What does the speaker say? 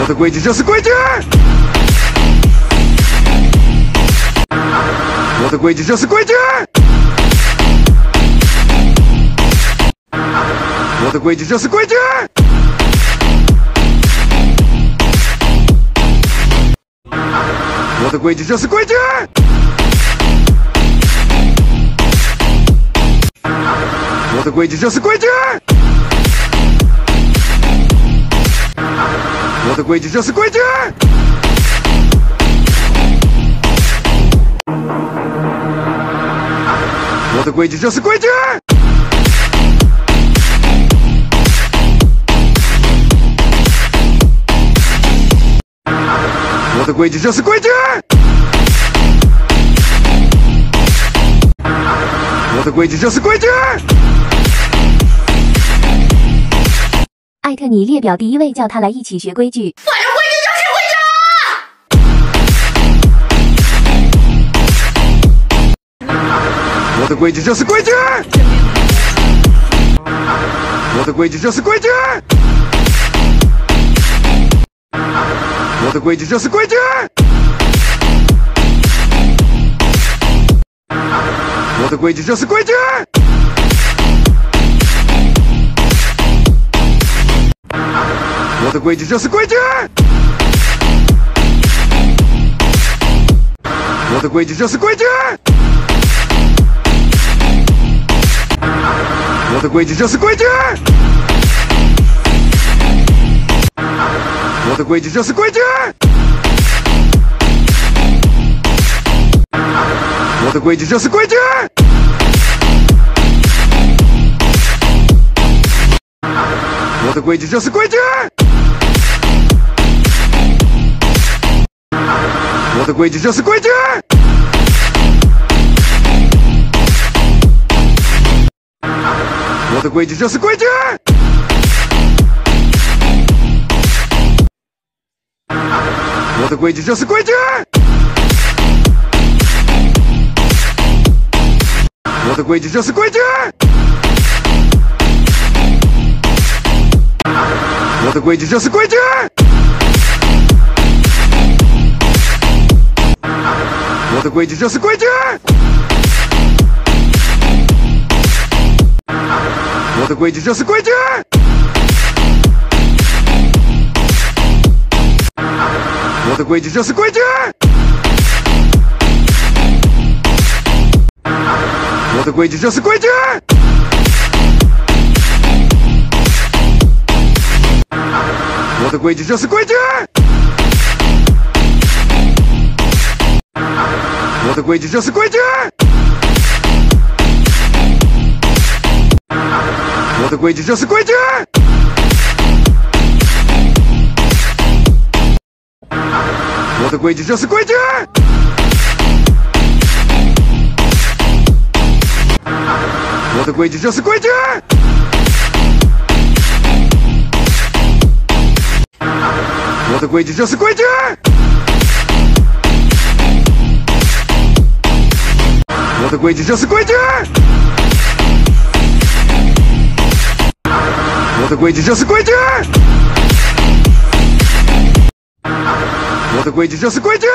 我的规矩就是规矩，我的规矩就是规矩，我的规矩就是规矩，我的规矩就是规矩，我的规矩就是规矩。的规矩就是规矩。我的规矩就是规矩。我的规矩就是规矩。我的规矩就是规矩。艾特你列表第一位，叫他来一起学规矩。反正规矩就是规矩啊！我的规矩就是规矩。我的规矩就是规矩。我的规矩就是规矩。我的规矩就是规矩。我的规矩就是规矩，我的规矩就是规矩，我的规矩就是规矩，我的规矩就是规矩，我的规矩就是规矩。我的规矩就是规矩，我的规矩就是规矩，我的规矩就是规矩，我的规矩就是规矩，我的规矩就是规矩。我的规矩就是规矩，我的规矩就是规矩，我的规矩就是规矩，我的规矩就是规矩，我的规矩就是规矩。我的规矩就是规矩，我的规矩就是规矩，我的规矩就是规矩，我的规矩就是规矩，我的规矩就是规矩。规矩就是规矩，我的规矩就是规矩，我的规矩就是规矩，我的规矩就是规矩。